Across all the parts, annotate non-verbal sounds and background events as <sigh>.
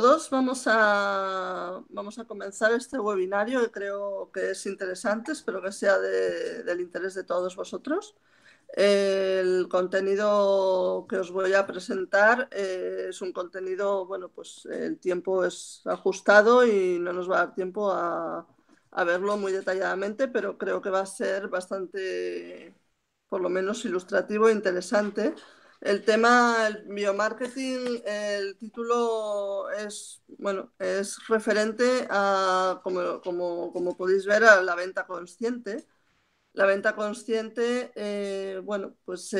todos. Vamos a, vamos a comenzar este webinario que creo que es interesante, espero que sea del interés de todos vosotros. El contenido que os voy a presentar eh, es un contenido, bueno, pues el tiempo es ajustado y no nos va a dar tiempo a, a verlo muy detalladamente, pero creo que va a ser bastante, por lo menos, ilustrativo e interesante el tema, el biomarketing, el título es, bueno, es referente a, como, como, podéis ver, a la venta consciente. La venta consciente, eh, bueno, pues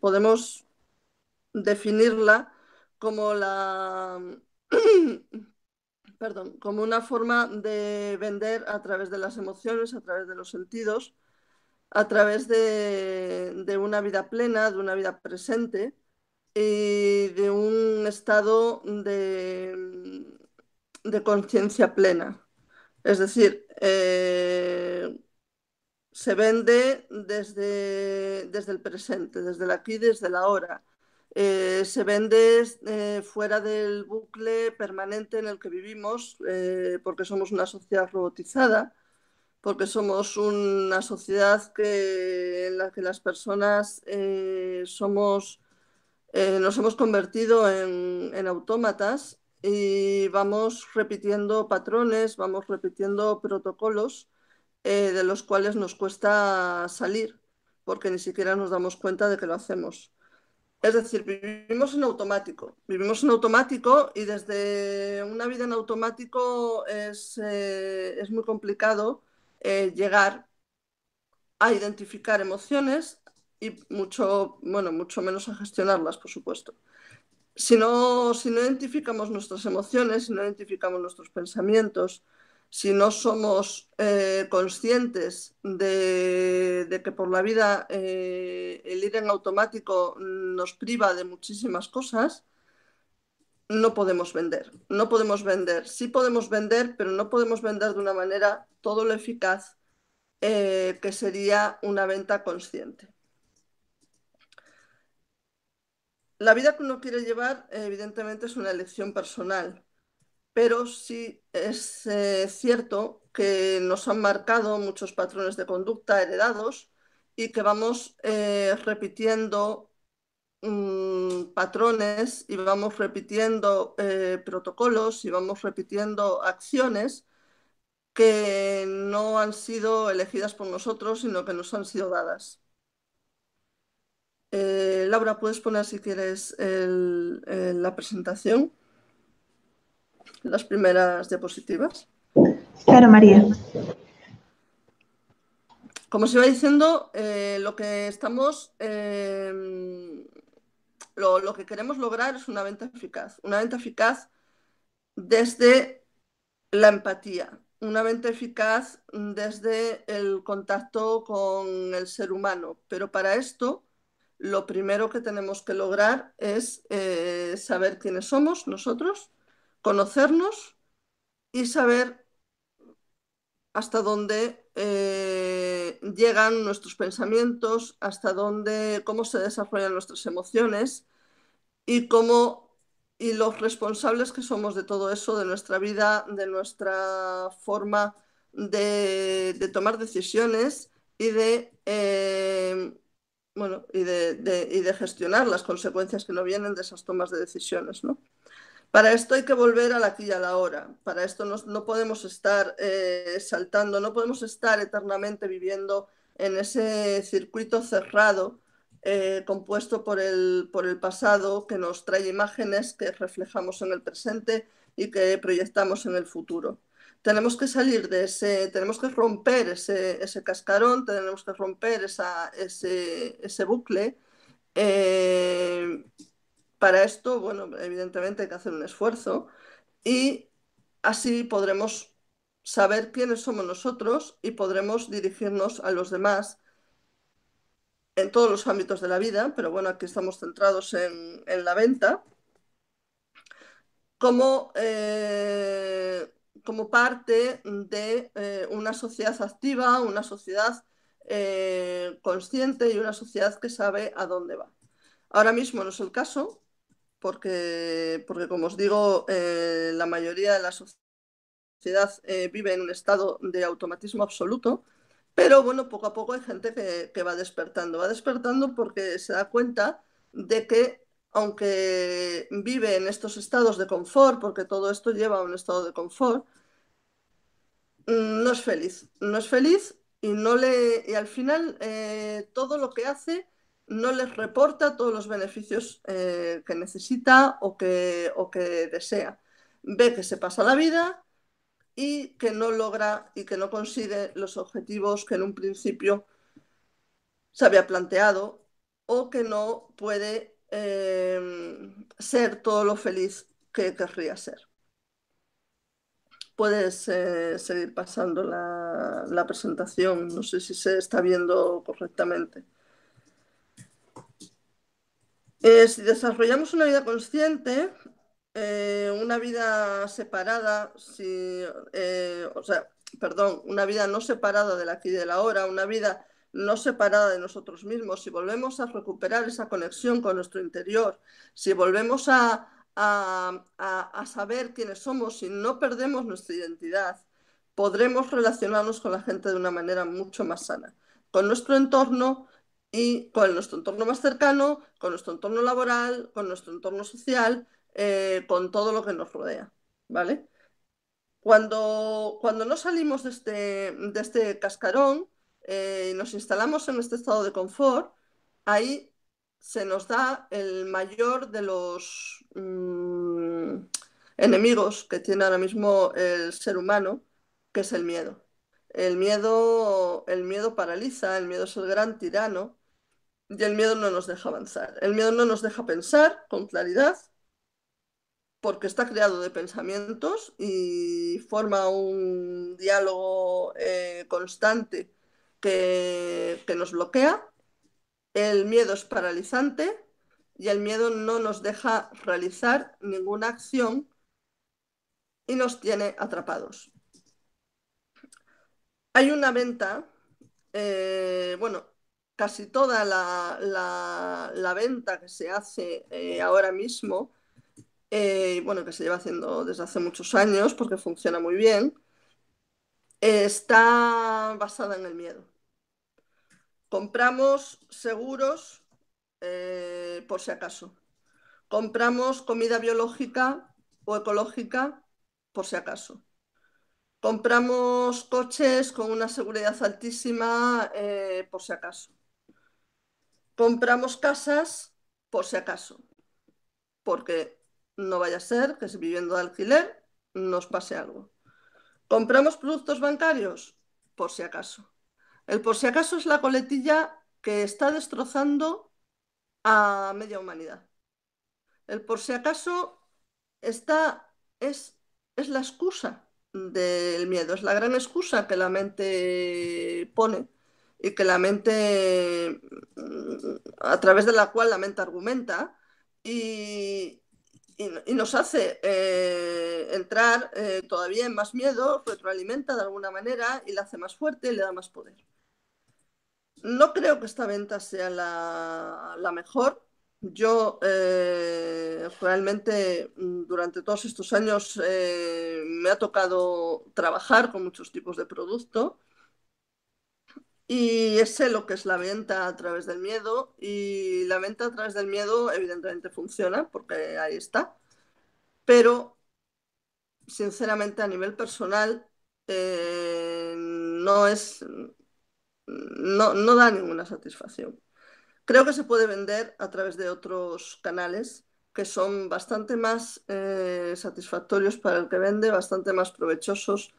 podemos definirla como la, <clears throat> perdón, como una forma de vender a través de las emociones, a través de los sentidos, a través de, una vida plena, de una vida presente y de un estado de, de conciencia plena. Es decir, eh, se vende desde, desde, el presente, desde el aquí, desde la ahora. Eh, se vende eh, fuera del bucle permanente en el que vivimos, porque somos una sociedad robotizada porque somos una sociedad en la que las personas eh, somos, eh, nos hemos convertido en, autómatas y vamos repitiendo patrones, vamos repitiendo protocolos eh, de los cuales nos cuesta salir porque ni siquiera nos damos cuenta de que lo hacemos. Es decir, vivimos en automático, vivimos en automático y desde una vida en automático es, es muy complicado eh, llegar a identificar emociones y mucho, bueno, mucho menos a gestionarlas, por supuesto. Si no, si no identificamos nuestras emociones, si no identificamos nuestros pensamientos, si no somos eh, conscientes de, que por la vida eh, el ir en automático nos priva de muchísimas cosas, no podemos vender. No podemos vender. Sí podemos vender, pero no podemos vender de una manera todo lo eficaz eh, que sería una venta consciente. La vida que uno quiere llevar, evidentemente, es una elección personal, pero sí es eh, cierto que nos han marcado muchos patrones de conducta heredados y que vamos eh, repitiendo Mm, patrones y vamos repitiendo eh, protocolos y vamos repitiendo acciones que no han sido elegidas por nosotros, sino que nos han sido dadas. Eh, Laura, ¿puedes poner si quieres la presentación? Las primeras diapositivas. Claro, María. Como os iba diciendo, eh, lo que estamos lo, que queremos lograr es una venta eficaz, una venta eficaz desde la empatía, una venta eficaz desde el contacto con el ser humano. Pero para esto, lo primero que tenemos que lograr es eh, saber quiénes somos nosotros, conocernos y saber hasta dónde eh, llegan nuestros pensamientos, hasta dónde, cómo se desarrollan nuestras emociones y cómo y los responsables que somos de todo eso, de nuestra vida, de nuestra forma de, tomar decisiones y de, eh, bueno, y de, y de, gestionar las consecuencias que no vienen de esas tomas de decisiones. ¿no? Para esto hay que volver a la aquí y a la hora. Para esto no, podemos estar eh, saltando, no podemos estar eternamente viviendo en ese circuito cerrado eh, compuesto por el, por el pasado que nos trae imágenes que reflejamos en el presente y que proyectamos en el futuro. Tenemos que salir de ese, tenemos que romper ese, ese cascarón, tenemos que romper esa, ese, ese bucle. Eh, para esto, bueno, evidentemente hay que hacer un esfuerzo y así podremos saber quiénes somos nosotros y podremos dirigirnos a los demás en todos los ámbitos de la vida, pero bueno, aquí estamos centrados en, la venta, como, eh, como parte de eh, una sociedad activa, una sociedad eh, consciente y una sociedad que sabe a dónde va. Ahora mismo no es el caso, porque, porque como os digo, eh, la mayoría de la sociedad eh, vive en un estado de automatismo absoluto, pero bueno, poco a poco hay gente que, que va despertando, va despertando porque se da cuenta de que aunque vive en estos estados de confort, porque todo esto lleva a un estado de confort, mm, no es feliz. No es feliz y, no le, y al final eh, todo lo que hace no les reporta todos los beneficios eh, que necesita o que, o que desea. Ve que se pasa la vida y que no logra y que no consigue los objetivos que en un principio se había planteado o que no puede eh, ser todo lo feliz que querría ser. Puedes eh, seguir pasando la, la, presentación, no sé si se está viendo correctamente. Eh, si desarrollamos una vida consciente, eh, una vida separada, si, eh, o sea, perdón, una vida no separada del aquí y de la ahora, una vida no separada de nosotros mismos, si volvemos a recuperar esa conexión con nuestro interior, si volvemos a, a, a, saber quiénes somos, si no perdemos nuestra identidad, podremos relacionarnos con la gente de una manera mucho más sana, con nuestro entorno y con nuestro entorno más cercano, con nuestro entorno laboral, con nuestro entorno social, eh, con todo lo que nos rodea, ¿vale? Cuando, cuando no salimos de este, de este cascarón, eh, nos instalamos en este estado de confort, ahí se nos da el mayor de los mmm, enemigos que tiene ahora mismo el ser humano, que es el miedo. El miedo, el miedo paraliza, el miedo es el gran tirano y el miedo no nos deja avanzar. El miedo no nos deja pensar con claridad porque está creado de pensamientos y forma un diálogo eh, constante que, que nos bloquea. El miedo es paralizante y el miedo no nos deja realizar ninguna acción y nos tiene atrapados. Hay una venta, eh, bueno, casi toda la, venta que se hace eh, ahora mismo, eh, bueno, que se lleva haciendo desde hace muchos años porque funciona muy bien, está basada en el miedo. Compramos seguros por si acaso. Compramos comida biológica o ecológica por si acaso. Compramos coches con una seguridad altísima eh, por si acaso. Compramos casas por si acaso. Porque no vaya a ser que si viviendo de alquiler nos pase algo. Compramos productos bancarios por si acaso. El por si acaso es la coletilla que está destrozando a media humanidad. El por si acaso está, es, es la excusa del miedo, es la gran excusa que la mente pone y que la mente, a través de la cual la mente argumenta y, y, y nos hace eh, entrar eh, todavía en más miedo, retroalimenta de alguna manera y la hace más fuerte y le da más poder. No creo que esta venta sea la, la mejor. Yo eh, realmente durante todos estos años eh, me ha tocado trabajar con muchos tipos de producto y sé lo que es la venta a través del miedo y la venta a través del miedo evidentemente funciona porque ahí está, pero sinceramente a nivel personal eh, no es no, no da ninguna satisfacción. Creo que se puede vender a través de otros canales que son bastante más eh, satisfactorios para el que vende, bastante más provechosos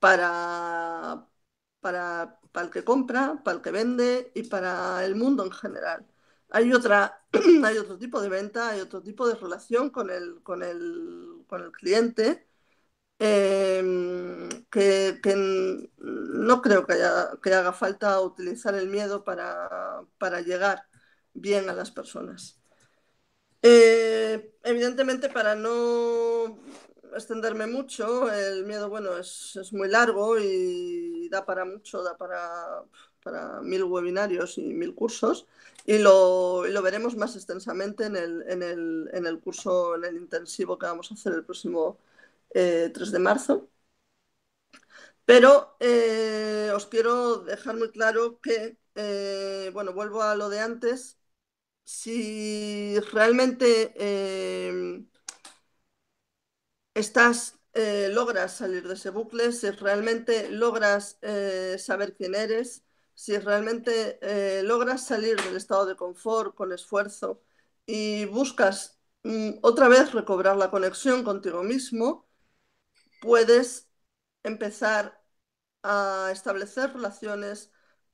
para, para, para, el que compra, para el que vende y para el mundo en general. Hay, otra, <clears throat> hay otro tipo de venta, hay otro tipo de relación con el, con el, con el cliente eh, que, no creo que, haya, que, haga falta utilizar el miedo para, para llegar bien a las personas. Eh, evidentemente, para no extenderme mucho, el miedo, bueno, es, es, muy largo y da para mucho, da para para mil webinarios y mil cursos y lo, veremos más extensamente en el, en, el, en el, curso, en el intensivo que vamos a hacer el próximo 3 eh, de marzo. Pero eh, os quiero dejar muy claro que, eh, bueno, vuelvo a lo de antes, si realmente estás eh, logras salir de ese bucle, si realmente logras saber quién eres, si realmente logras salir del estado de confort con esfuerzo y buscas mm, otra vez recobrar la conexión contigo mismo, puedes empezar a establecer relaciones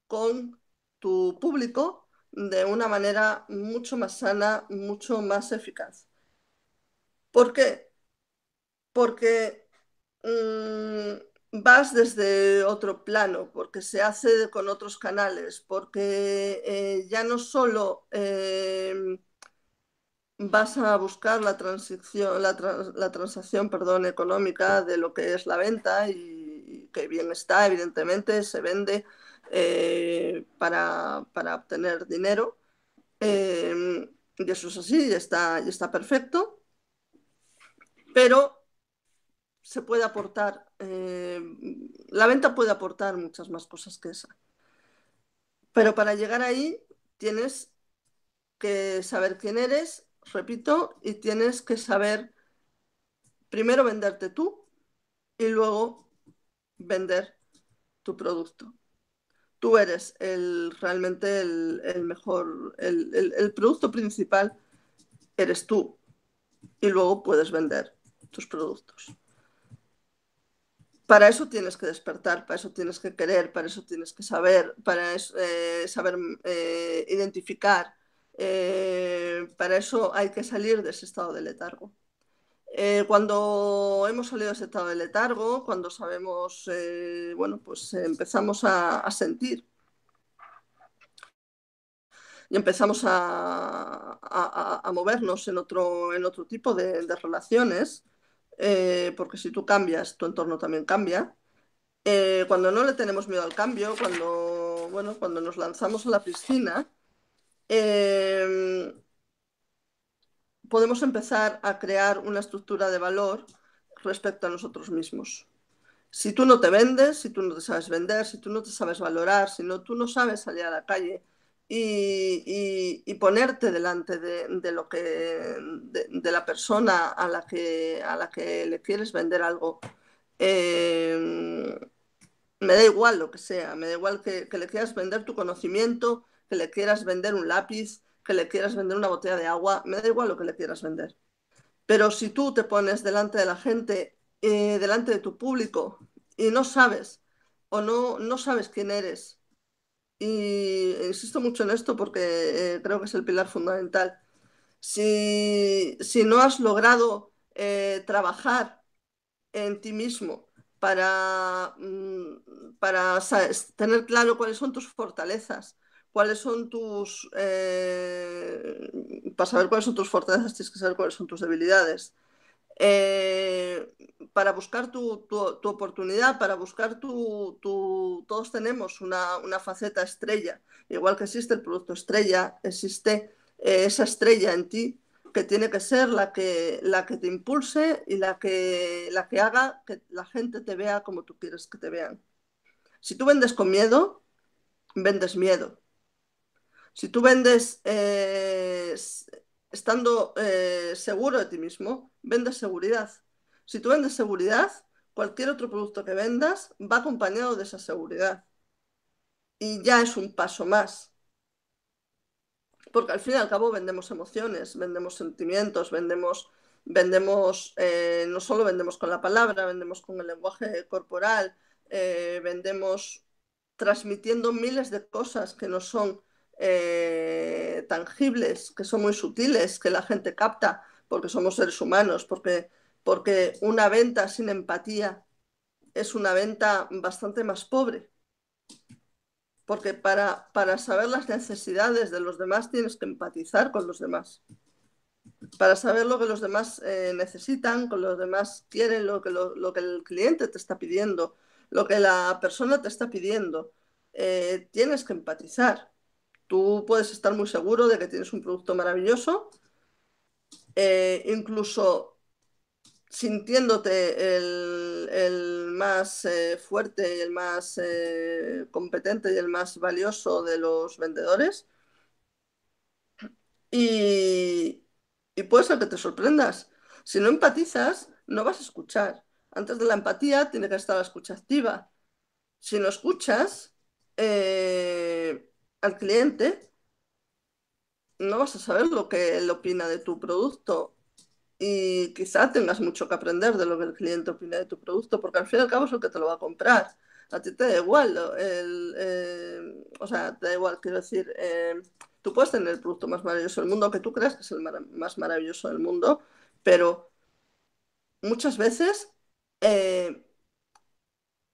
con tu público de una manera mucho más sana, mucho más eficaz. ¿Por qué? porque mm, vas desde otro plano, porque se hace con otros canales, porque eh, ya no solo em, vas a buscar la, transición, la, transacción perdón, económica de lo que es la venta y, que bien está, evidentemente, se vende eh, para, obtener dinero. Em, y eso es así, y está, y está perfecto. Pero se puede aportar, eh, la venta puede aportar muchas más cosas que esa. Pero para llegar ahí tienes que saber quién eres, repito, y tienes que saber primero venderte tú y luego vender tu producto. Tú eres el, realmente el, mejor, el producto principal eres tú y luego puedes vender tus productos para eso tienes que despertar, para eso tienes que querer, para eso tienes que saber, para eh, saber eh, identificar. Eh, para eso hay que salir de ese estado de letargo. cuando hemos salido de ese estado de letargo, cuando sabemos, bueno, pues empezamos a, sentir y empezamos a, movernos en otro, en otro tipo de relaciones, eh, porque si tú cambias, tu entorno también cambia. Eh, cuando no le tenemos miedo al cambio, cuando, bueno, cuando nos lanzamos a la piscina, eh, podemos empezar a crear una estructura de valor respecto a nosotros mismos. Si tú no te vendes, si tú no te sabes vender, si tú no te sabes valorar, si no, tú no sabes salir a la calle y, ponerte delante de, lo que de, la persona a la que a la que le quieres vender algo eh, me da igual lo que sea me da igual que, le quieras vender tu conocimiento que le quieras vender un lápiz que le quieras vender una botella de agua me da igual lo que le quieras vender pero si tú te pones delante de la gente eh, delante de tu público y no sabes o no, no sabes quién eres y insisto mucho en esto porque eh, creo que es el pilar fundamental. Si, no has logrado eh, trabajar en ti mismo para, mm, para tener claro cuáles son tus fortalezas, cuáles son tus... Eh, para saber cuáles son tus fortalezas tienes que saber cuáles son tus debilidades. Eh, para buscar tu, oportunidad, para buscar tu... Todos tenemos una, faceta estrella, igual que existe el producto estrella, existe eh, esa estrella en ti que tiene que ser la que, la que te impulse y la que, la que haga que la gente te vea como tú quieres que te vean. Si tú vendes con miedo, vendes miedo. Si tú vendes eh, estando eh, seguro de ti mismo, vendes seguridad. Si tú vendes seguridad, cualquier otro producto que vendas va acompañado de esa seguridad. Y ya es un paso más. Porque al fin y al cabo vendemos emociones, vendemos sentimientos, vendemos, vendemos eh, no solo vendemos con la palabra, vendemos con el lenguaje corporal, vendemos transmitiendo miles de cosas que no son eh, tangibles, que son muy sutiles, que la gente capta, porque somos seres humanos, porque, porque una venta sin empatía es una venta bastante más pobre. Porque para, para saber las necesidades de los demás tienes que empatizar con los demás. Para saber lo que los demás eh, necesitan, con los demás quieren, lo que, lo que el cliente te está pidiendo, lo que la persona te está pidiendo eh, tienes que empatizar. Tú puedes estar muy seguro de que tienes un producto maravilloso, eh, incluso sintiéndote el, más eh, fuerte el más competente y el más valioso de los vendedores. Y, y puede ser que te sorprendas. Si no empatizas, no vas a escuchar. Antes de la empatía tiene que estar la escucha activa. Si no escuchas eh, al cliente, no vas a saber lo que él opina de tu producto. Y quizá tengas mucho que aprender de lo que el cliente opina de tu producto, porque al fin y al cabo es el que te lo va a comprar. A ti te da igual, eh, o sea, te da igual, quiero decir, eh, tú puedes tener el producto más maravilloso del mundo, que tú creas que es el más maravilloso del mundo, pero muchas veces eh,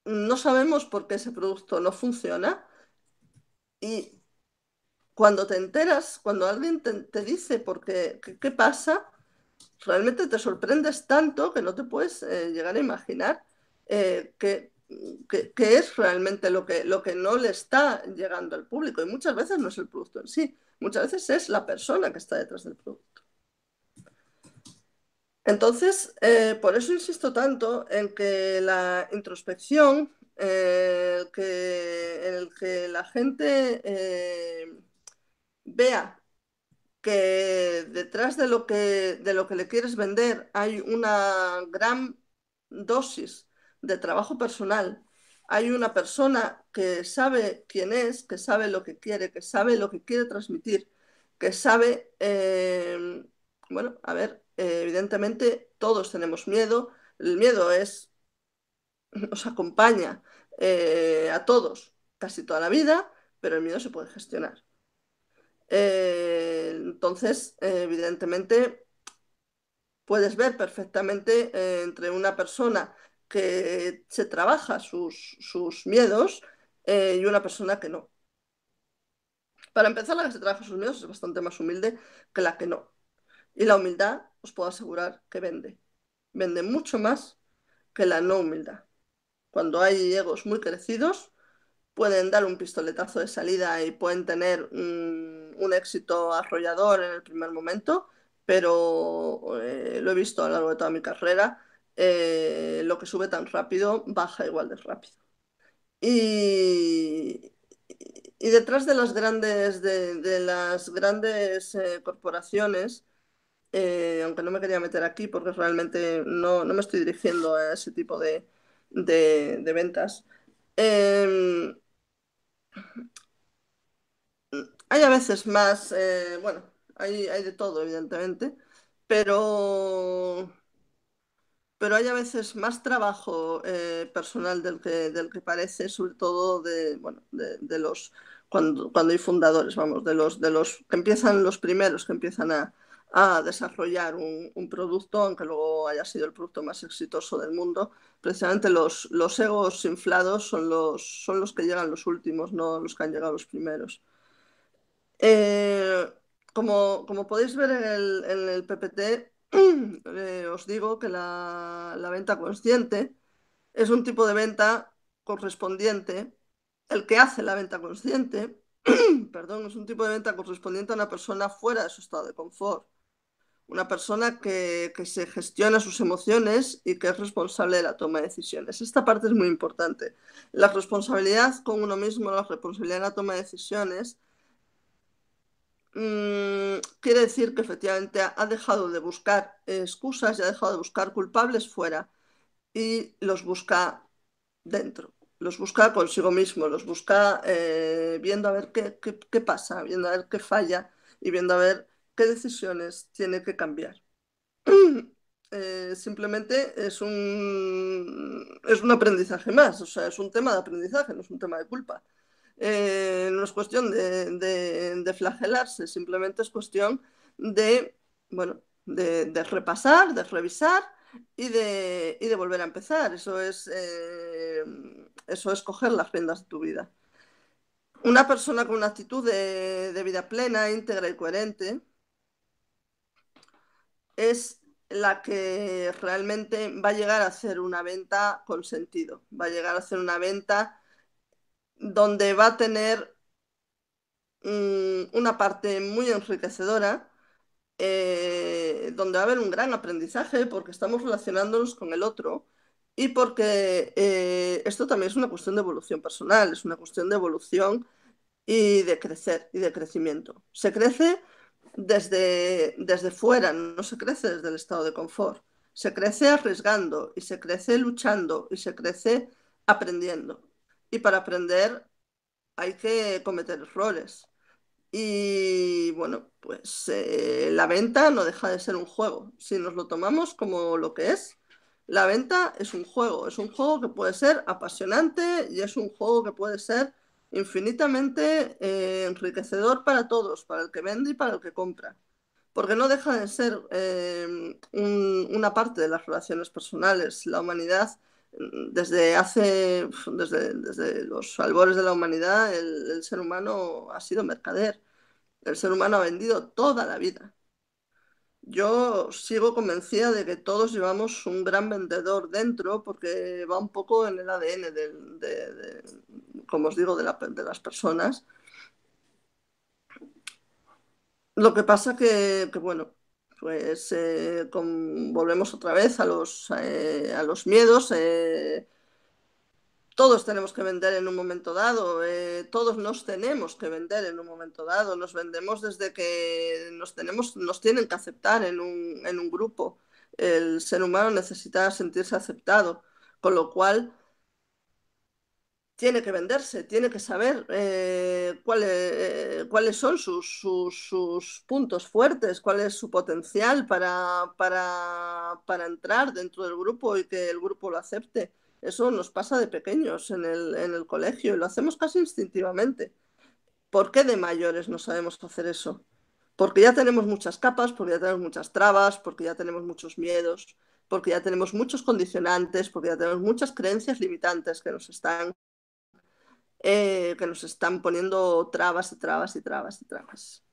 no sabemos por qué ese producto no funciona y cuando te enteras, cuando alguien te, dice por qué, pasa, realmente te sorprendes tanto que no te puedes eh, llegar a imaginar eh, qué es realmente lo que, lo que no le está llegando al público. Y muchas veces no es el producto en sí, muchas veces es la persona que está detrás del producto. Entonces, eh, por eso insisto tanto en que la introspección, en el que la gente vea que detrás de lo que, de lo que le quieres vender hay una gran dosis de trabajo personal, hay una persona que sabe quién es, que sabe lo que quiere, que sabe lo que quiere transmitir, que sabe, bueno, a ver, evidentemente todos tenemos miedo, el miedo es, <laughs> nos acompaña eh, a todos casi toda la vida, pero el miedo se puede gestionar. Eh, entonces, evidentemente, puedes ver perfectamente entre una persona que se trabaja sus, sus miedos y una persona que no. Para empezar, la que se trabaja sus miedos es bastante más humilde que la que no. Y la humildad, os puedo asegurar que vende. Vende mucho más que la no humildad. Cuando hay egos muy crecidos, pueden dar un pistoletazo de salida y pueden tener un, éxito arrollador en el primer momento, pero eh, lo he visto a lo largo de toda mi carrera, eh, lo que sube tan rápido baja igual de rápido. Y, detrás de las grandes, de, las grandes eh, corporaciones, aunque no me quería meter aquí porque realmente no, me estoy dirigiendo a ese tipo de, ventas. Em, hay a veces más, eh, bueno, hay, hay de todo, evidentemente, pero pero hay a veces más trabajo eh, personal del que, del que parece, sobre todo de, bueno, de, los cuando, cuando, hay fundadores, vamos, de los, de los que empiezan los primeros que empiezan a, a desarrollar un, producto, aunque luego haya sido el producto más exitoso del mundo. Precisamente los, los egos inflados son los, son los que llegan los últimos, no los que han llegado los primeros. Eh, como, como, podéis ver en el, PPT, <clears throat> eh, os digo que la, la venta consciente es un tipo de venta correspondiente, el que hace la venta consciente, <clears throat> perdón, es un tipo de venta correspondiente a una persona fuera de su estado de confort una persona que, se gestiona sus emociones y que es responsable de la toma de decisiones. Esta parte es muy importante. La responsabilidad con uno mismo, la responsabilidad en la toma de decisiones, mm, quiere decir que efectivamente ha, dejado de buscar excusas y ha dejado de buscar culpables fuera y los busca dentro. Los busca consigo mismo, los busca eh, viendo a ver qué, qué pasa, viendo a ver qué falla y viendo a ver qué decisiones tiene que cambiar. <clears throat> Eh, simplemente es un, es un aprendizaje más, o sea, es un tema de aprendizaje, no es un tema de culpa. Eh, no es cuestión de, flagelarse, simplemente es cuestión de, bueno, de, repasar, de revisar y de, de, volver a empezar. Eso es, eh, eso es coger las riendas de tu vida. Una persona con una actitud de vida plena, íntegra y coherente, es la que realmente va a llegar a hacer una venta con sentido, va a llegar a hacer una venta donde va a tener mm, una parte muy enriquecedora, eh, donde va a haber un gran aprendizaje porque estamos relacionándonos con el otro y porque eh, esto también es una cuestión de evolución personal, es una cuestión de evolución y de crecer y de crecimiento. Se crece desde, desde fuera, no se crece desde el estado de confort. Se crece arriesgando y se crece luchando y se crece aprendiendo. Y para aprender hay que cometer errores. Y bueno, pues eh, la venta no deja de ser un juego. Si nos lo tomamos como lo que es, la venta es un juego. Es un juego que puede ser apasionante y es un juego que puede ser infinitamente eh, enriquecedor para todos, para el que vende y para el que compra. Porque no deja de ser eh, una parte de las relaciones personales. La humanidad, mm, desde hace, desde, desde los albores de la humanidad, el, ser humano ha sido mercader. El ser humano ha vendido toda la vida. Yo sigo convencida de que todos llevamos un gran vendedor dentro porque va un poco en el ADN de, como os digo, de, las personas. Lo que pasa que, que bueno, pues eh, volvemos otra vez a los, eh, a los miedos. Eh, todos tenemos que vender en un momento dado, todos nos tenemos que vender en un momento dado, nos vendemos desde que nos, tenemos, nos tienen que aceptar en un, en un grupo. El ser humano necesita sentirse aceptado, con lo cual tiene que venderse, tiene que saber eh, eh, cuáles son sus, sus, sus, puntos fuertes, cuál es su potencial para, para, para entrar dentro del grupo y que el grupo lo acepte. Eso nos pasa de pequeños en el, en el colegio y lo hacemos casi instintivamente. ¿Por qué de mayores no sabemos hacer eso? Porque ya tenemos muchas capas, porque ya tenemos muchas trabas, porque ya tenemos muchos miedos, porque ya tenemos muchos condicionantes, porque ya tenemos muchas creencias limitantes que nos están, eh, que nos están poniendo trabas y trabas y trabas y trabas.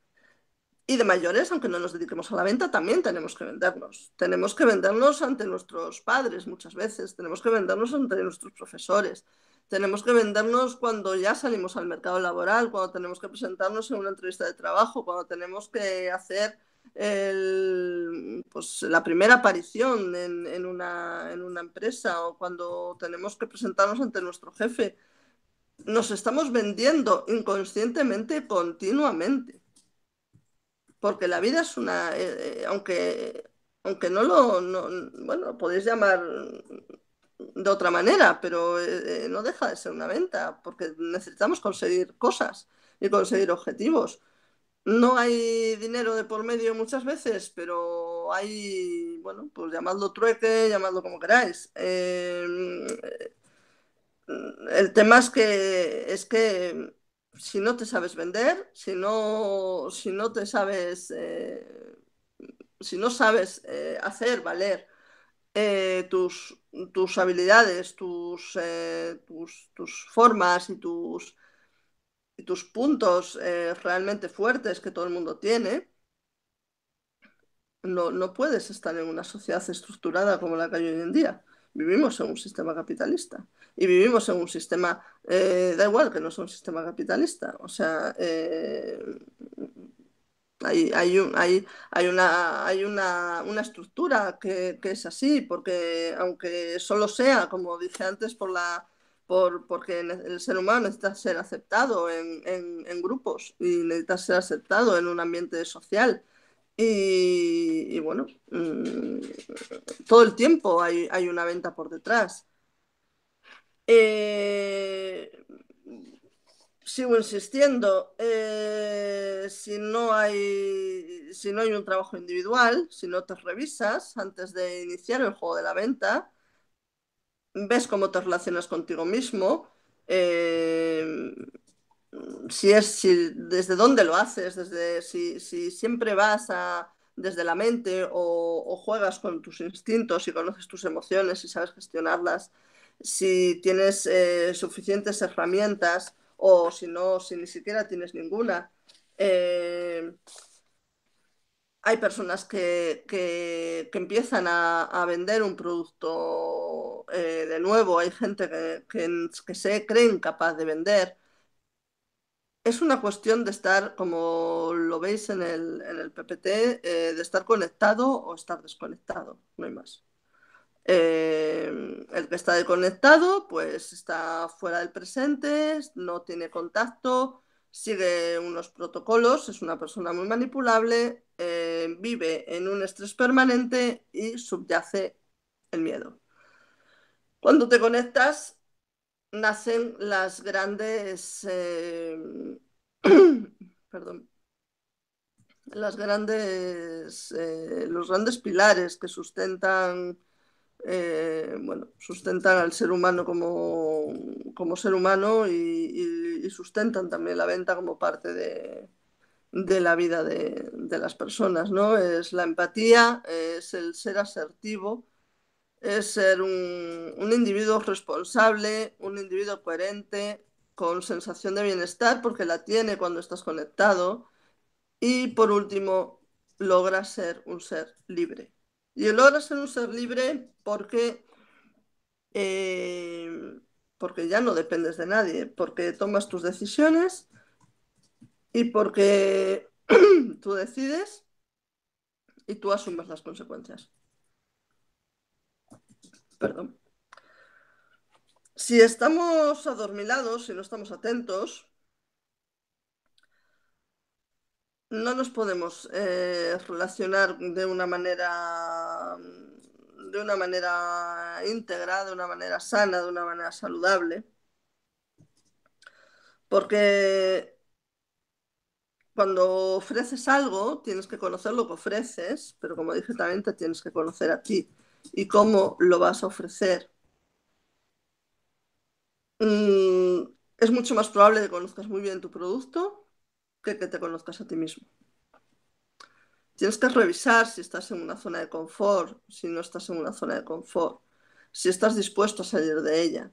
Y de mayores, aunque no nos dediquemos a la venta, también tenemos que vendernos. Tenemos que vendernos ante nuestros padres muchas veces, tenemos que vendernos ante nuestros profesores, tenemos que vendernos cuando ya salimos al mercado laboral, cuando tenemos que presentarnos en una entrevista de trabajo, cuando tenemos que hacer pues, la primera aparición en una empresa o cuando tenemos que presentarnos ante nuestro jefe. Nos estamos vendiendo inconscientemente continuamente porque la vida es una, eh, eh, aunque, aunque no lo, no, bueno, podéis llamar de otra manera, pero eh, no deja de ser una venta, porque necesitamos conseguir cosas y conseguir objetivos. No hay dinero de por medio muchas veces, pero hay, bueno, pues llamadlo trueque, llamadlo como queráis. El tema es que, es que si no te sabes vender, si no, si no te sabes, eh, si no sabes eh, hacer valer eh, tus, tus, habilidades, tus, tus, tus, formas y tus, y tus puntos realmente fuertes que todo el mundo tiene, no, no puedes estar en una sociedad estructurada como la que hay hoy en día. Vivimos en un sistema capitalista. Y vivimos en un sistema, eh, da igual que no es un sistema capitalista, o sea, eh, hay, hay, un, hay, hay, una, hay una, una estructura que, que, es así, porque aunque solo sea, como dije antes, por la, por, porque el ser humano necesita ser aceptado en, en grupos y necesita ser aceptado en un ambiente social y, bueno, mm, todo el tiempo hay, hay, una venta por detrás. Eh, sigo insistiendo, eh, si, no hay, si no hay un trabajo individual, si no te revisas antes de iniciar el juego de la venta, ves cómo te relacionas contigo mismo, eh, si es si, desde dónde lo haces, desde si, si siempre vas a, desde la mente o, o, juegas con tus instintos y conoces tus emociones y sabes gestionarlas, si tienes eh, suficientes herramientas o si no, si ni siquiera tienes ninguna. Eh, hay personas que, que, que empiezan a, vender un producto eh, de nuevo, hay gente que, que, se cree incapaz de vender. Es una cuestión de estar, como lo veis en el, en el PPT, eh, de estar conectado o estar desconectado, no hay más. Eh, el que está desconectado, pues está fuera del presente, no tiene contacto, sigue unos protocolos, es una persona muy manipulable, eh, vive en un estrés permanente y subyace el miedo. Cuando te conectas, nacen las grandes, eh, <clears throat> perdón, las grandes, eh, los grandes pilares que sustentan eh, bueno, sustentan al ser humano como, como ser humano y, y, sustentan también la venta como parte de, de la vida de, de, las personas, ¿no? Es la empatía, es el ser asertivo, es ser un, un individuo responsable, un individuo coherente, con sensación de bienestar, porque la tiene cuando estás conectado. Y por último, logra ser un ser libre. Y logra ser un ser libre porque, eh, porque ya no dependes de nadie, porque tomas tus decisiones y porque <clears throat> tú decides y tú asumes las consecuencias. Perdón. Si estamos adormilados, si no estamos atentos, no nos podemos eh, relacionar de una manera de una manera íntegra, de una manera sana, de una manera saludable. Porque cuando ofreces algo, tienes que conocer lo que ofreces, pero como dije también te tienes que conocer a ti y cómo lo vas a ofrecer. Mm, es mucho más probable que conozcas muy bien tu producto que que te conozcas a ti mismo. Tienes que revisar si estás en una zona de confort, si no estás en una zona de confort, si estás dispuesto a salir de ella.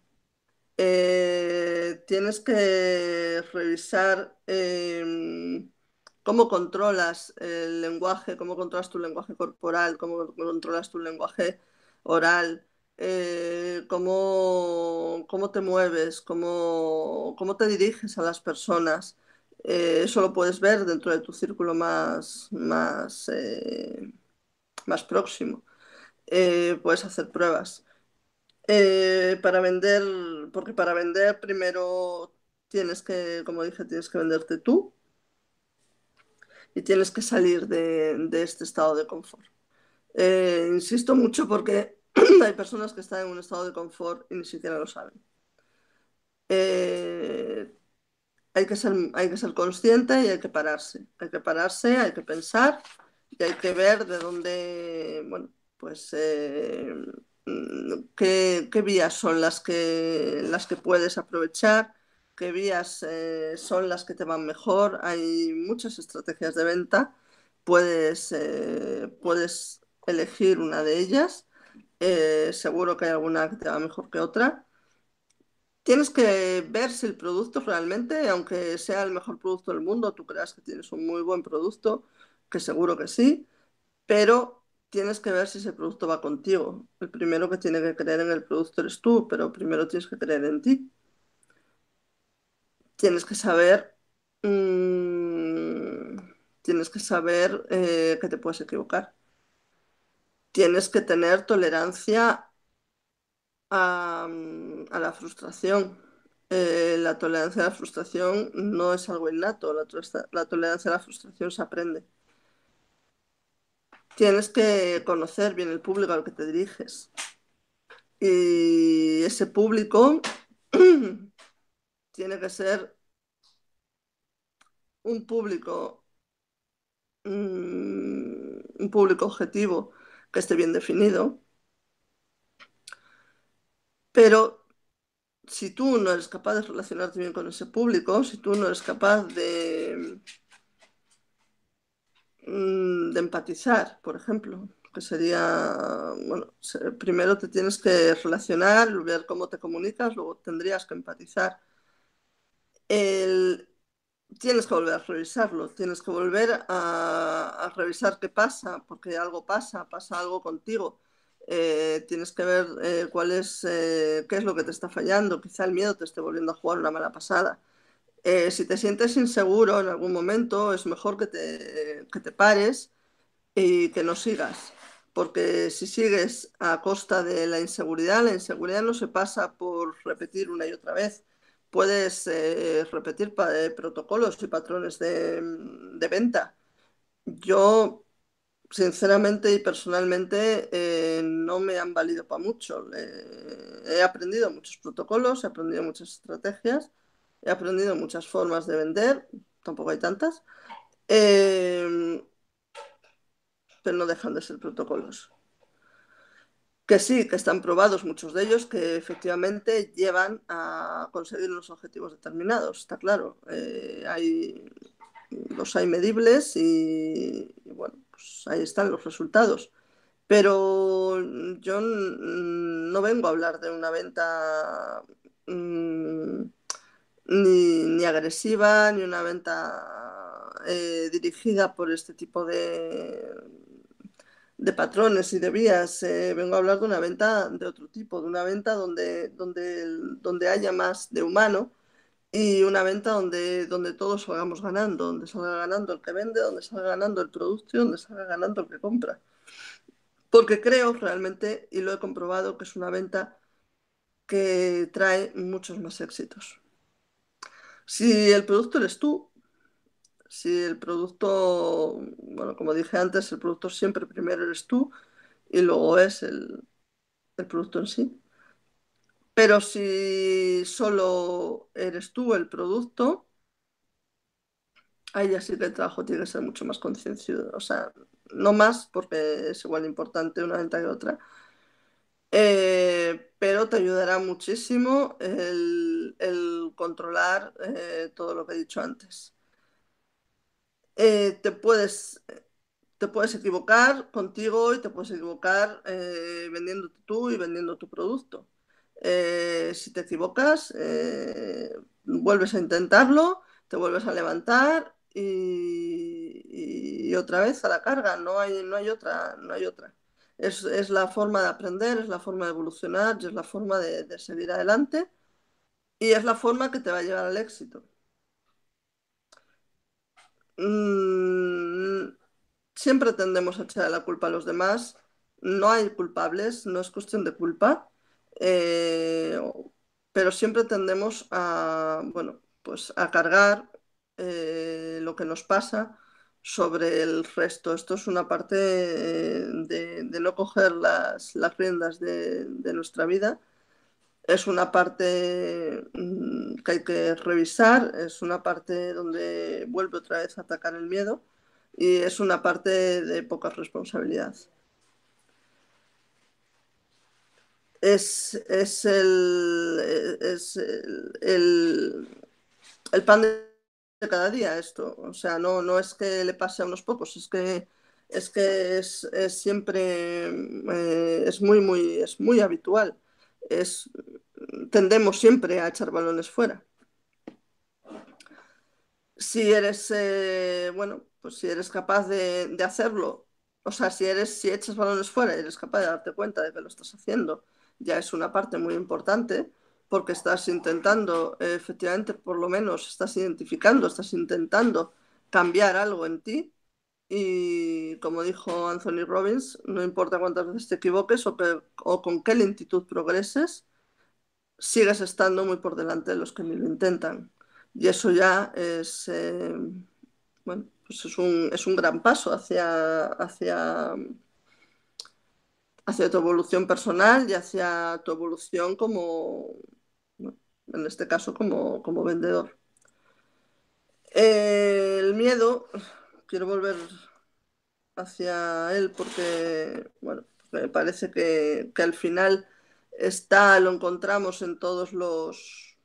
Eh, tienes que revisar eh, cómo controlas el lenguaje, cómo controlas tu lenguaje corporal, cómo controlas tu lenguaje oral, eh, cómo, cómo, te mueves, cómo, cómo te diriges a las personas eh, eso lo puedes ver dentro de tu círculo más, más, eh, más próximo. Puedes hacer pruebas. Para vender, porque para vender primero tienes que, como dije, tienes que venderte tú y tienes que salir de, de este estado de confort. Eh, insisto mucho porque <clears throat> hay personas que están en un estado de confort y ni siquiera lo saben. Eh, hay que ser, hay que ser consciente y hay que pararse. Hay que pararse, hay que pensar y hay que ver de dónde, bueno, pues eh, qué, qué, vías son las que, las que puedes aprovechar, qué vías eh, son las que te van mejor. Hay muchas estrategias de venta, puedes, eh, puedes elegir una de ellas. Eh, seguro que hay alguna que te va mejor que otra Tienes que ver si el producto realmente, aunque sea el mejor producto del mundo, tú creas que tienes un muy buen producto, que seguro que sí, pero tienes que ver si ese producto va contigo. El primero que tiene que creer en el producto eres tú, pero primero tienes que creer en ti. Tienes que saber, mmm, tienes que saber eh, que te puedes equivocar. Tienes que tener tolerancia a, a la frustración. Eh, la tolerancia a la frustración no es algo innato, la, la, tolerancia a la frustración se aprende. Tienes que conocer bien el público al que te diriges. Y ese público <clears throat> tiene que ser un público, mm, un público objetivo que esté bien definido pero si tú no eres capaz de relacionarte bien con ese público, si tú no eres capaz de, mm, de empatizar, por ejemplo, que sería, bueno, primero te tienes que relacionar, ver cómo te comunicas, luego tendrías que empatizar. El, tienes que volver a revisarlo, tienes que volver a, revisar qué pasa, porque algo pasa, pasa algo contigo. Eh, tienes que ver eh, cuál es, eh, qué es lo que te está fallando. Quizá el miedo te esté volviendo a jugar una mala pasada. si te sientes inseguro en algún momento, es mejor que te, que te pares y que no sigas. Porque si sigues a costa de la inseguridad, la inseguridad no se pasa por repetir una y otra vez puedes eh, repetir eh, protocolos y patrones de, venta. Yo, sinceramente y personalmente, eh, no me han valido para mucho. he aprendido muchos protocolos, he aprendido muchas estrategias, he aprendido muchas formas de vender, tampoco hay tantas, pero no dejan de ser protocolos que sí, que están probados muchos de ellos, que efectivamente llevan a conseguir unos objetivos determinados, está claro. Eh, hay, los hay medibles y, bueno, pues ahí están los resultados. Pero yo no vengo a hablar de una venta mm, ni, agresiva, ni una venta eh, dirigida por este tipo de, de patrones y de vías. Eh, vengo a hablar de una venta de otro tipo, de una venta donde, donde, donde haya más de humano y una venta donde, donde todos salgamos ganando, donde salga ganando el que vende, donde salga ganando el producto donde salga ganando el que compra. Porque creo realmente, y lo he comprobado, que es una venta que trae muchos más éxitos. Si el producto eres tú, si el producto, bueno, como dije antes, el producto siempre primero eres tú y luego es el, producto en sí. Pero si solo eres tú el producto, ahí ya sí que el trabajo tiene que ser mucho más concienciado. O sea, no más porque es igual importante una venta que otra. Eh, pero te ayudará muchísimo el, controlar eh, todo lo que he dicho antes. Eh, te, puedes, te puedes equivocar contigo y te puedes equivocar eh, vendiéndote tú y vendiendo tu producto. Eh, si te equivocas, vuelves a intentarlo, te vuelves a levantar y, otra vez a la carga, no hay, no hay otra, no hay otra. Es, la forma de aprender, es la forma de evolucionar, es la forma de seguir adelante y es la forma que te va a llevar al éxito. Mm, siempre tendemos a echar la culpa a los demás. No hay culpables, no es cuestión de culpa, eh, pero siempre tendemos a, bueno, pues a cargar eh, lo que nos pasa sobre el resto. Esto es una parte eh, de, no coger las, riendas de nuestra vida es una parte mm, que hay que revisar, es una parte donde vuelve otra vez a atacar el miedo y es una parte de poca responsabilidad. Es, el, es el, pan de cada día esto. O sea, no, no es que le pase a unos pocos, es que es que es, siempre eh, es muy muy es muy habitual es, tendemos siempre a echar balones fuera. Si eres, eh, bueno, pues si eres capaz de, hacerlo, o sea, si eres, si echas balones fuera y eres capaz de darte cuenta de que lo estás haciendo, ya es una parte muy importante porque estás intentando, efectivamente, por lo menos estás identificando, estás intentando cambiar algo en ti y como dijo Anthony Robbins, no importa cuántas veces te equivoques o, con qué lentitud progreses, sigues estando muy por delante de los que ni lo intentan. Y eso ya es, eh, bueno, pues es un, es un gran paso hacia, hacia, hacia tu evolución personal y hacia tu evolución como, en este caso, como, como vendedor. el miedo quiero volver hacia él porque, bueno, me parece que, al final está, lo encontramos en todos los,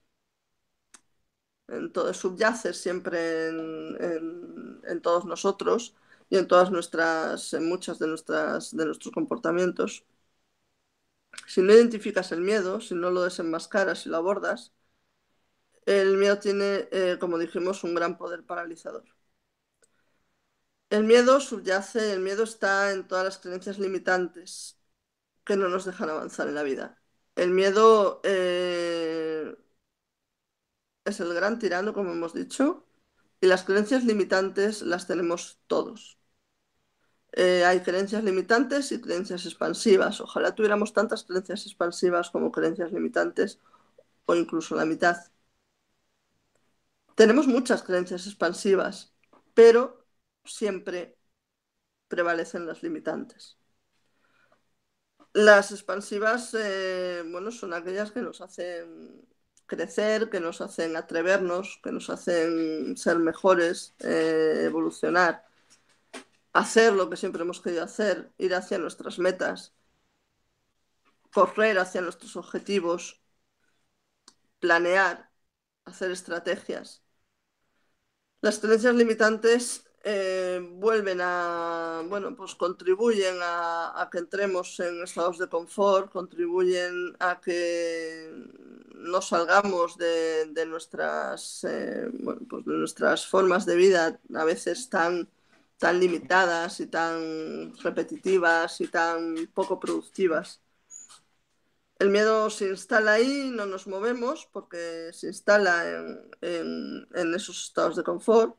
en todo, subyace siempre en, todos nosotros y en todas nuestras, en muchas de nuestras, de nuestros comportamientos. Si no identificas el miedo, si no lo desenmascaras y lo abordas, El miedo tiene, eh, como dijimos, un gran poder paralizador. El miedo subyace, el miedo está en todas las creencias limitantes que no nos dejan avanzar en la vida. El miedo eh, es el gran tirano, como hemos dicho, y las creencias limitantes las tenemos todos. Eh, hay creencias limitantes y creencias expansivas. Ojalá tuviéramos tantas creencias expansivas como creencias limitantes o incluso la mitad. Tenemos muchas creencias expansivas, pero siempre prevalecen las limitantes. Las expansivas, eh, bueno, son aquellas que nos hacen crecer, que nos hacen atrevernos, que nos hacen ser mejores, eh, evolucionar, hacer lo que siempre hemos querido hacer, ir hacia nuestras metas, correr hacia nuestros objetivos, planear, hacer estrategias. Las creencias limitantes eh, vuelven a, bueno, pues contribuyen a, que entremos en estados de confort, contribuyen a que no salgamos de, nuestras, eh, pues de nuestras formas de vida a veces tan, tan limitadas y tan repetitivas y tan poco productivas. El miedo se instala ahí, no nos movemos porque se instala en esos estados de confort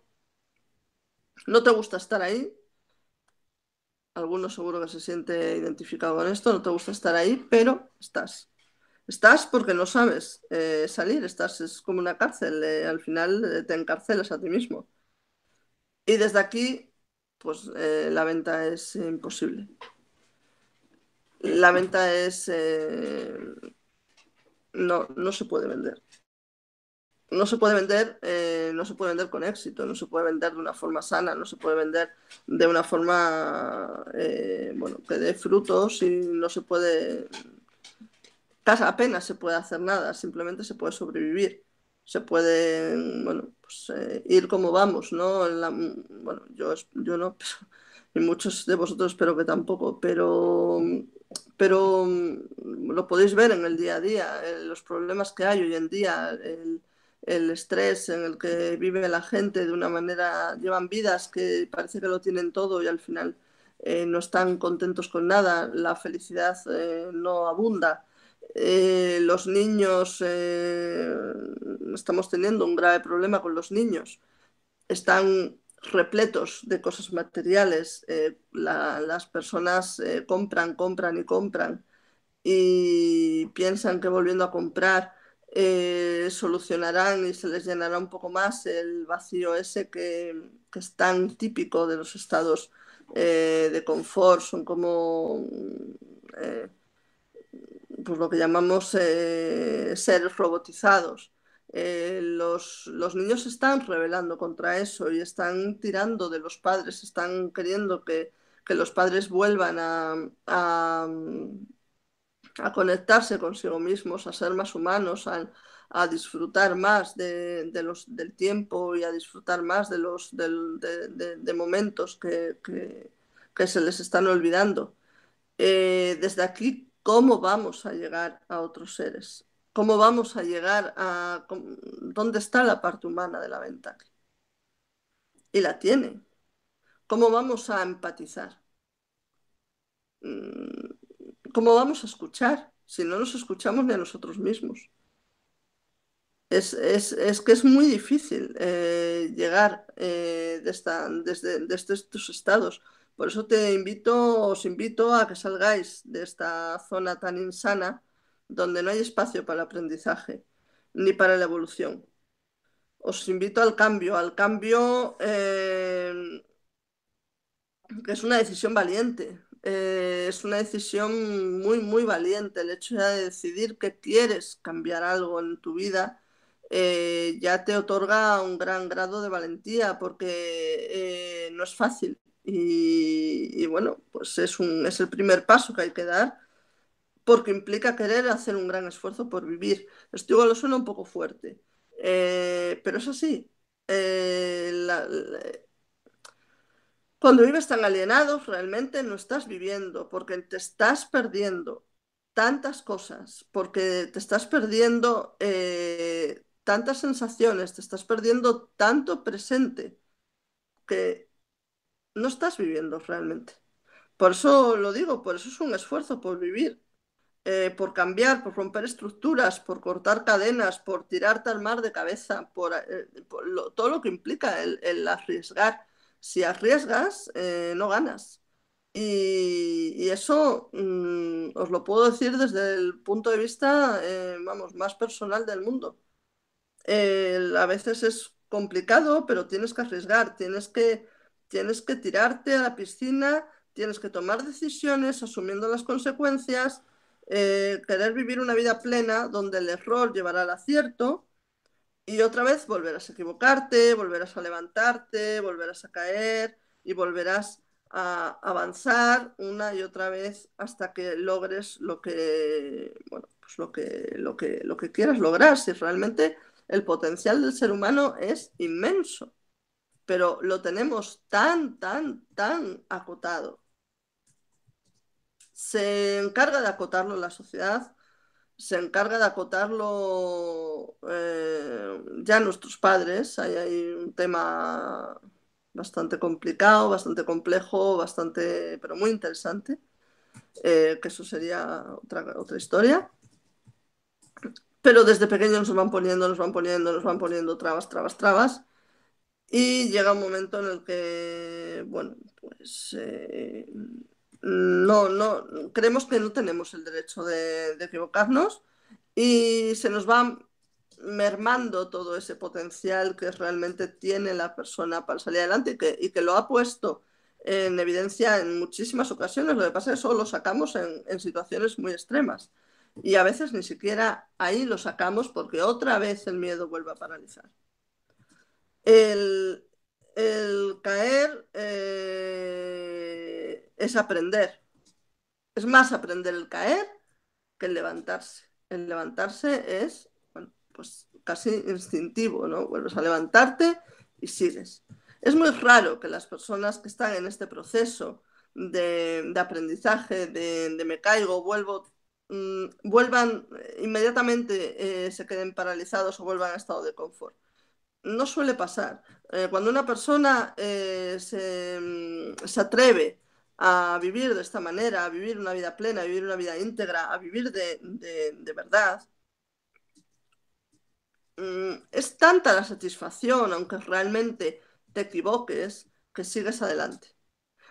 no te gusta estar ahí. Algunos seguro que se siente identificado con esto, no te gusta estar ahí, pero estás. Estás porque no sabes eh, salir, estás, es como una cárcel, eh, al final eh, te encarcelas a ti mismo. Y desde aquí, pues la venta es imposible. La venta es... no, no se puede vender no se puede vender, eh, no se puede vender con éxito, no se puede vender de una forma sana, no se puede vender de una forma eh, bueno, que dé frutos y no se puede, casi apenas se puede hacer nada, simplemente se puede sobrevivir, se puede, bueno, pues, eh, ir como vamos, ¿no? bueno, yo, yo no, <laughs> y muchos de vosotros espero que tampoco, pero pero lo podéis ver en el día a día, los problemas que hay hoy en día, el, el estrés en el que vive la gente de una manera, llevan vidas que parece que lo tienen todo y al final eh, no están contentos con nada, la felicidad eh, no abunda. Eh, los niños, estamos teniendo un grave problema con los niños, están repletos de cosas materiales, las personas compran, compran y compran y piensan que volviendo a comprar eh, solucionarán y se les llenará un poco más el vacío ese que, es tan típico de los estados eh, de confort, son como eh, pues lo que llamamos seres robotizados. Los, los, niños están rebelando contra eso y están tirando de los padres, están queriendo que, los padres vuelvan a conectarse consigo mismos, a ser más humanos, a, disfrutar más de, los, del tiempo y a disfrutar más de los de, momentos que, se les están olvidando. Eh, desde aquí, ¿cómo vamos a llegar a otros seres? ¿Cómo vamos a llegar a... ¿Dónde está la parte humana de la venta? Y la tiene. ¿Cómo vamos a empatizar? Mm, ¿cómo vamos a escuchar si no nos escuchamos ni a nosotros mismos? Es, que es muy difícil eh, llegar eh, desde, estos estados. Por eso te invito, os invito a que salgáis de esta zona tan insana donde no hay espacio para el aprendizaje ni para la evolución. Os invito al cambio, al cambio eh, que es una decisión valiente, eh, es una decisión muy, muy valiente. El hecho de decidir que quieres cambiar algo en tu vida eh, ya te otorga un gran grado de valentía porque eh, no es fácil. Y, bueno, pues es, un, es el primer paso que hay que dar porque implica querer hacer un gran esfuerzo por vivir. Esto igual lo suena un poco fuerte, pero es así. la, cuando vives tan alienado, realmente no estás viviendo, porque te estás perdiendo tantas cosas, porque te estás perdiendo eh, tantas sensaciones, te estás perdiendo tanto presente que no estás viviendo realmente. Por eso lo digo, por eso es un esfuerzo por vivir, eh, por cambiar, por romper estructuras, por cortar cadenas, por tirarte al mar de cabeza, por, eh, todo lo que implica el, arriesgar. Si arriesgas, eh, no ganas. Y, eso mm, os lo puedo decir desde el punto de vista, vamos, más personal del mundo. a veces es complicado, pero tienes que arriesgar, tienes que, tienes que tirarte a la piscina, tienes que tomar decisiones asumiendo las consecuencias, eh, querer vivir una vida plena donde el error llevará al acierto y otra vez volverás a equivocarte, volverás a levantarte, volverás a caer y volverás a avanzar una y otra vez hasta que logres lo que, bueno, pues lo que, lo que, lo que quieras lograr. Si realmente el potencial del ser humano es inmenso, pero lo tenemos tan, tan, tan acotado. Se encarga de acotarlo la sociedad, se encarga de acotarlo eh, ya nuestros padres. hay un tema bastante complicado, bastante complejo, bastante, pero muy interesante, eh, que eso sería otra, otra historia. Pero desde pequeños nos van poniendo, nos van poniendo, nos van poniendo trabas, trabas, trabas. Y llega un momento en el que, bueno, pues eh, no, no, creemos que no tenemos el derecho de, equivocarnos y se nos va mermando todo ese potencial que realmente tiene la persona para salir adelante y que, y que lo ha puesto en evidencia en muchísimas ocasiones. Lo que pasa es que eso lo sacamos en, en situaciones muy extremas y a veces ni siquiera ahí lo sacamos porque otra vez el miedo vuelve a paralizar. El, caer eh, es aprender. Es más aprender el caer que el levantarse. El levantarse es, pues casi instintivo, ¿no? Vuelves a levantarte y sigues. Es muy raro que las personas que están en este proceso de, aprendizaje, de me caigo, vuelvo Mm, vuelvan eh, inmediatamente, eh, se queden paralizados o vuelvan a estado de confort. No suele pasar. Eh, cuando una persona mm, se, atreve a vivir de esta manera, a vivir una vida plena, a vivir una vida íntegra, a vivir de, de verdad, mm, es tanta la satisfacción, aunque realmente te equivoques, que sigues adelante.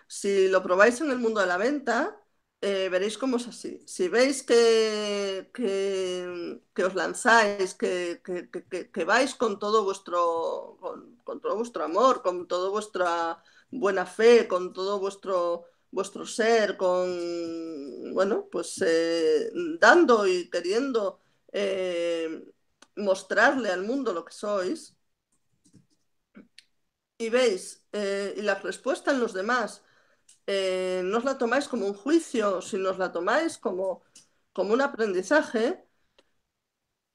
Si lo probáis en el mundo de la venta, eh, veréis cómo es así. Si veis que, que, os lanzáis, que, que, vais con todo vuestro todo vuestro amor, con toda vuestra buena fe, con todo vuestro vuestro ser, con bueno, pues eh, dando y queriendo eh, mostrarle al mundo lo que sois. Y veis, y la respuesta en los demás eh, no os la tomáis como un juicio, si os la tomáis como, como un aprendizaje,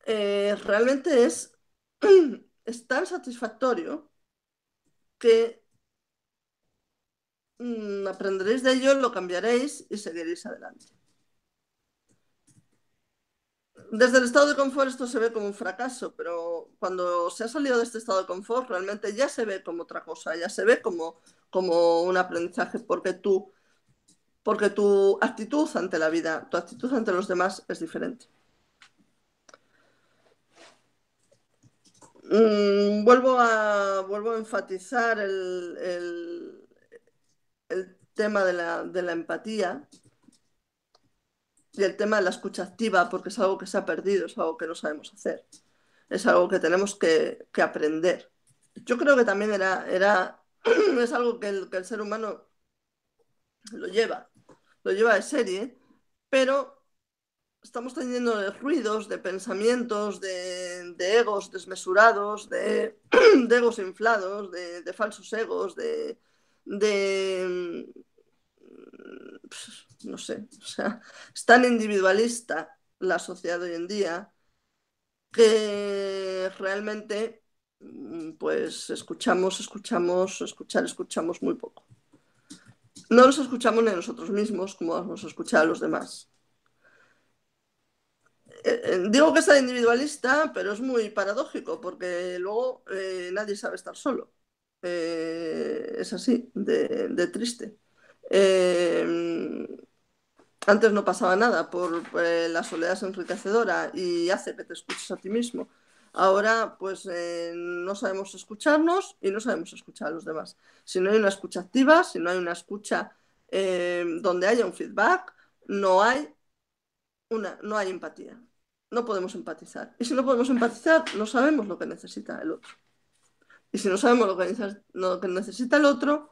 eh, realmente es, <clears throat> es tan satisfactorio que mm, aprenderéis de ello, lo cambiaréis y seguiréis adelante. Desde el estado de confort esto se ve como un fracaso, pero cuando se ha salido de este estado de confort realmente ya se ve como otra cosa, ya se ve como, como un aprendizaje porque porque tu actitud ante la vida, tu actitud ante los demás es diferente. Mm, vuelvo, a, enfatizar el, el, tema de la, empatía y el tema de la escucha activa, porque es algo que se ha perdido, es algo que no sabemos hacer, es algo que tenemos que, aprender. Yo creo que también era, era <clears throat> es algo que el, ser humano lo lleva, lo lleva de serie, pero estamos teniendo ruidos de pensamientos, de, egos desmesurados, de, <clears throat> egos inflados, de, falsos egos, de, de no sé, o sea, es tan individualista la sociedad hoy en día que realmente mm, pues escuchamos, escuchamos, escuchar, escuchamos muy poco. No nos escuchamos ni a nosotros mismos como nos escuchar a los demás. Eh, digo que es individualista, pero es muy paradójico porque luego nadie sabe estar solo. es así, de, triste. antes no pasaba nada por la soledad es enriquecedora y hace que te escuches a ti mismo. Ahora, pues no sabemos escucharnos y no sabemos escuchar a los demás. Si no hay una escucha activa, si no hay una escucha donde haya un feedback, no hay una, no hay empatía. No podemos empatizar. Y si no podemos empatizar, no sabemos lo que necesita el otro. Y si no sabemos lo que, necesita el otro,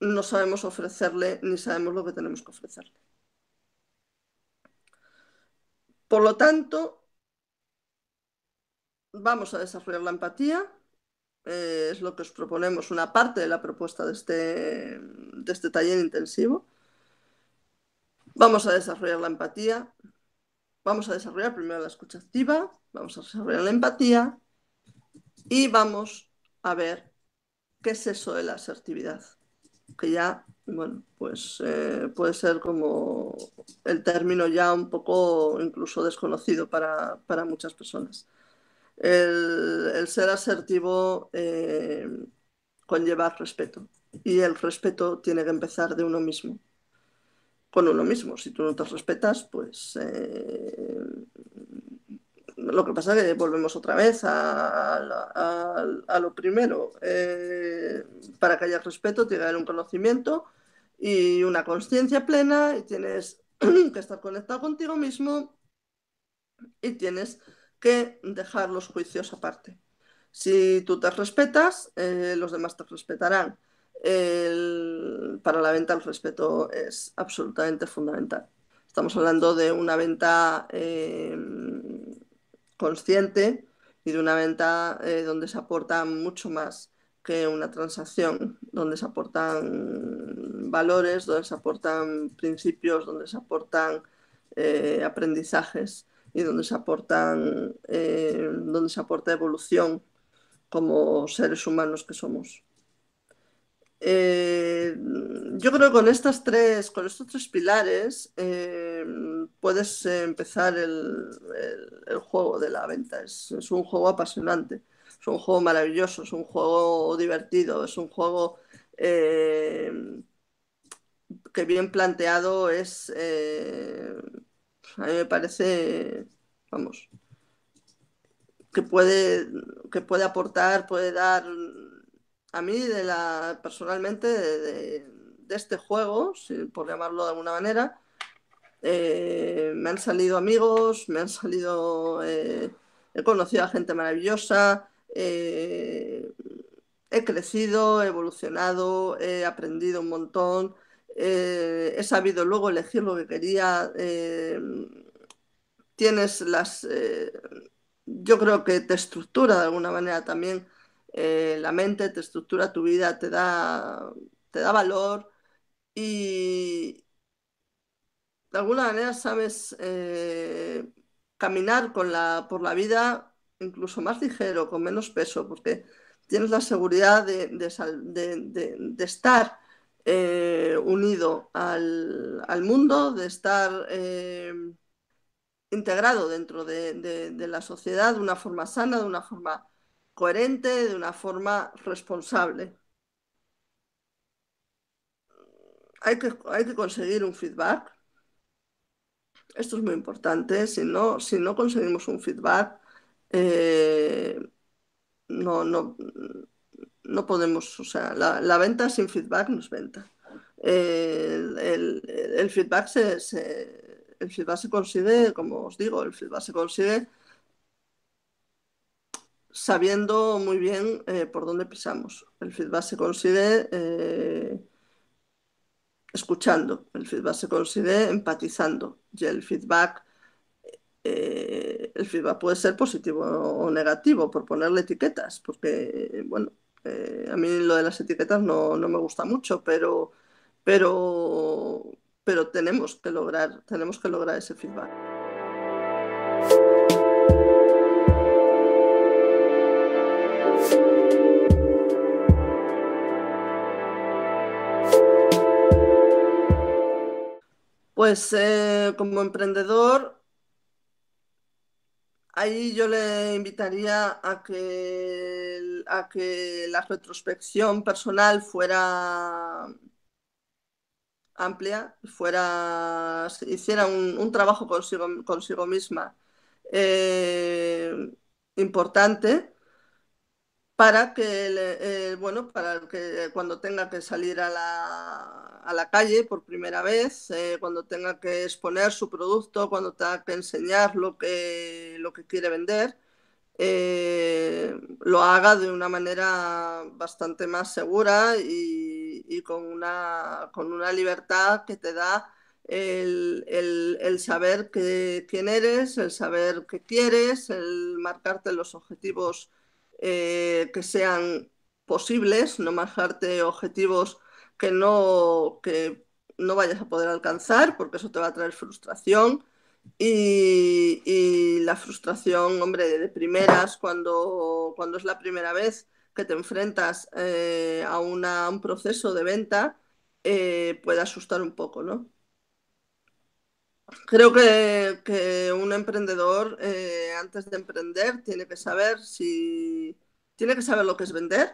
no sabemos ofrecerle ni sabemos lo que tenemos que ofrecerle. Por lo tanto, vamos a desarrollar la empatía. Eh, es lo que os proponemos, una parte de la propuesta de este, de este taller intensivo. Vamos a desarrollar la empatía. Vamos a desarrollar primero la escucha activa, vamos a desarrollar la empatía y vamos a ver qué es eso de la asertividad. Que ya, bueno, pues eh, puede ser como el término ya un poco incluso desconocido para, muchas personas. El, ser asertivo eh, conlleva respeto y el respeto tiene que empezar de uno mismo con uno mismo. Si tú no te respetas, pues eh, lo que pasa es que volvemos otra vez a, lo primero. Eh, para que haya respeto tiene que haber un conocimiento y una conciencia plena y tienes <clears throat> que estar conectado contigo mismo y tienes que dejar los juicios aparte. Si tú te respetas, eh, los demás te respetarán para la venta el respeto es absolutamente fundamental. Estamos hablando de una venta eh, consciente y de una venta eh, donde se aporta mucho más que una transacción, donde se aportan valores, donde se aportan principios, donde se aportan eh, aprendizajes y donde se aportan donde se aporta evolución como seres humanos que somos. Eh, yo creo que con estas tres, con estos tres pilares eh, puedes empezar el, juego de la venta. Es, un juego apasionante, es un juego maravilloso, es un juego divertido, es un juego eh, que bien planteado es, a mí me parece, vamos, que puede, que puede aportar, puede dar a mí, de la, personalmente, de, este juego, por llamarlo de alguna manera, eh, me han salido amigos, me han salido, eh, he conocido a gente maravillosa, eh, he crecido, he evolucionado, he aprendido un montón, he sabido luego elegir lo que quería. tienes las, yo creo que te estructura de alguna manera también eh, la mente te estructura tu vida, te da, te da valor y de alguna manera sabes eh, caminar con la, por la vida incluso más ligero, con menos peso, porque tienes la seguridad de, de, estar eh, unido al, al, mundo, de estar integrado dentro de, la sociedad de una forma sana, de una forma coherente, de una forma responsable. Hay que, hay que conseguir un feedback. Esto es muy importante. Si no, si no conseguimos un feedback, eh, no, no, no podemos, o sea, la, venta sin feedback no es venta. el, feedback se, el feedback se consigue, como os digo, el feedback se consigue sabiendo muy bien eh, por dónde pisamos. El feedback se consigue eh, escuchando, el feedback se consigue empatizando y el feedback, eh, el feedback puede ser positivo o negativo por ponerle etiquetas, porque bueno, a mí lo de las etiquetas no, no me gusta mucho, pero, pero, pero tenemos que lograr, tenemos que lograr ese feedback. Pues eh, como emprendedor ahí yo le invitaría a que, a que la retrospección personal fuera amplia, fuera, hiciera un, trabajo consigo, consigo misma eh, importante para que, eh, bueno, para que cuando tenga que salir a la, a la calle por primera vez, eh, cuando tenga que exponer su producto, cuando tenga que enseñar lo que, lo que quiere vender, eh, lo haga de una manera bastante más segura y, con, una, con una libertad que te da el, el, saber que, quién eres, el saber qué quieres, el marcarte los objetivos eh, que sean posibles, no marcarte objetivos que no, que no vayas a poder alcanzar, porque eso te va a traer frustración. Y, la frustración, hombre, de primeras, cuando, cuando es la primera vez que te enfrentas eh, a, un proceso de venta, eh, puede asustar un poco, ¿no? Creo que, un emprendedor, eh, antes de emprender, tiene que saber si tiene que saber lo que es vender.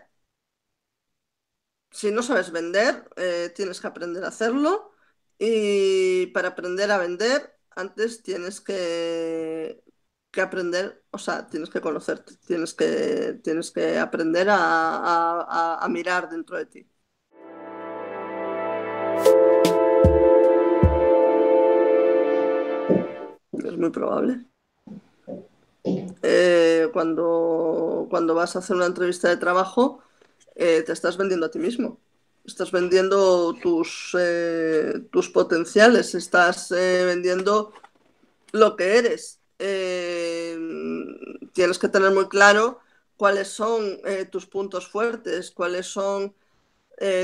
Si no sabes vender, eh, tienes que aprender a hacerlo. Y para aprender a vender, antes tienes que, aprender, o sea, tienes que conocerte, tienes que, tienes que aprender a mirar dentro de ti. Muy probable. Eh, cuando, cuando vas a hacer una entrevista de trabajo, eh, te estás vendiendo a ti mismo. Estás vendiendo tus, eh, tus potenciales, estás vendiendo lo que eres. tienes que tener muy claro cuáles son tus puntos fuertes, cuáles son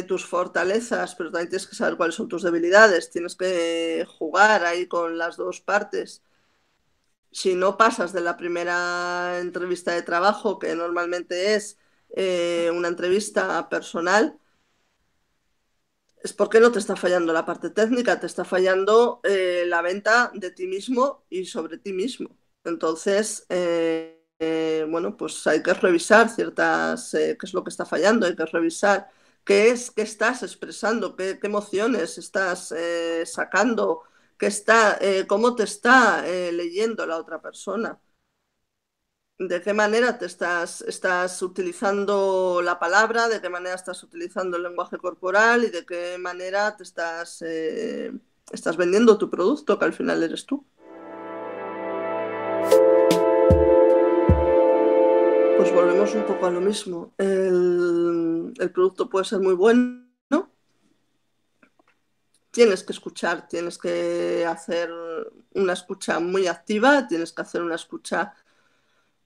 tus fortalezas, pero también tienes que saber cuáles son tus debilidades. Tienes que jugar ahí con las dos partes si no pasas de la primera entrevista de trabajo, que normalmente es eh, una entrevista personal, es porque no te está fallando la parte técnica, te está fallando eh, la venta de ti mismo y sobre ti mismo. Entonces, eh, bueno, pues hay que revisar ciertas, qué es lo que está fallando, hay que revisar qué es, qué estás expresando, qué, qué emociones estás sacando está, eh, cómo te está eh, leyendo la otra persona. De qué manera te estás, estás utilizando la palabra, de qué manera estás utilizando el lenguaje corporal y de qué manera te estás, eh, estás vendiendo tu producto, que al final eres tú. Pues volvemos un poco a lo mismo. el producto puede ser muy bueno tienes que escuchar, tienes que hacer una escucha muy activa, tienes que hacer una escucha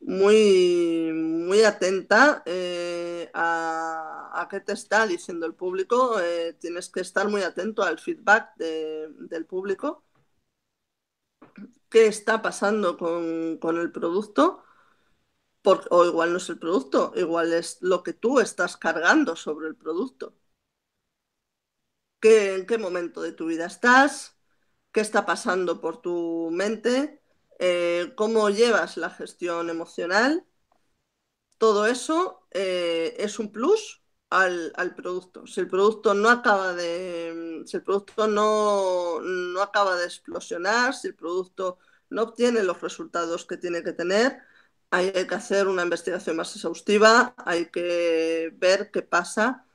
muy, muy atenta eh, a, qué te está diciendo el público, eh, tienes que estar muy atento al feedback del público, qué está pasando con, el producto, o igual no es el producto, igual es lo que tú estás cargando sobre el producto en qué momento de tu vida estás, qué está pasando por tu mente, eh, cómo llevas la gestión emocional. Todo eso eh, es un plus al, producto. Si el producto no acaba de. Si el producto no, no acaba de explosionar, si el producto no obtiene los resultados que tiene que tener, hay que hacer una investigación más exhaustiva, hay que ver qué pasa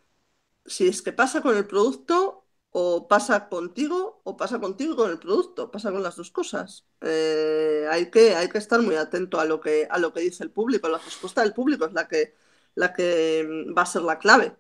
si es que pasa con el producto o pasa contigo o pasa contigo con el producto, pasa con las dos cosas. Eh, hay, que, hay que estar muy atento a lo, que, a lo que dice el público, la respuesta del público es la que, la que mm, va a ser la clave.